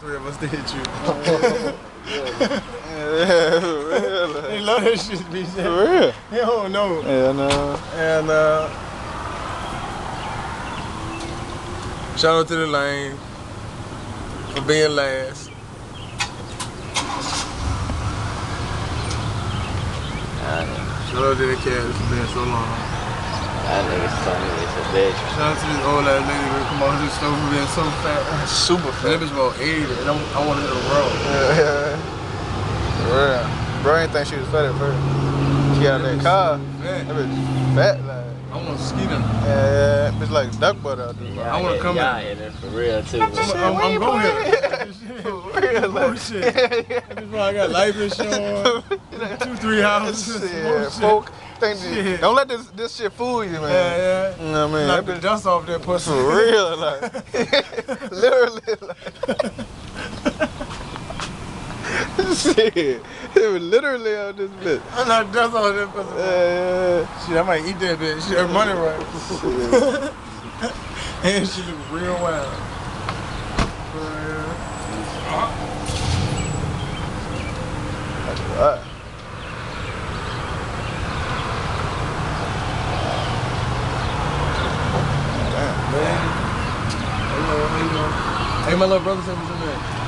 three of us to hit you. Yeah, real. they love that shit, B. For real. He don't know. Yeah, no. And uh, shout out to the lane for being last. Shout out to the cat for being so long. That nigga's funny as a bitch. Shout out to this old ass lady that come out to the store for being so fat. Super That fat. bitch about 80 and I'm, I want to hit a roll. Yeah, yeah. For real. Bro ain't think she was fat at first. She got out that car. That Fat. bitch fat like. I want to ski them. Yeah, yeah. Bitch like duck butter out there. Y'all I wanna come y'all in. hit it for real too. I'm. I'm, I'm going here. For real, like. Bullshit. That's why I got life insurance, two, three houses. Shit, Bullshit. folk. Shit. Don't let this this shit fool you, man. Yeah, yeah. You know what I mean? Knock the dust off that pussy. for real, like literally, like. shit, it was literally on this bitch. I knock dust off that pussy. Yeah, yeah, Shit, I might eat that bitch. She her money right. and she look real wild. Alright. Man. Hey, my little brother sent me some man.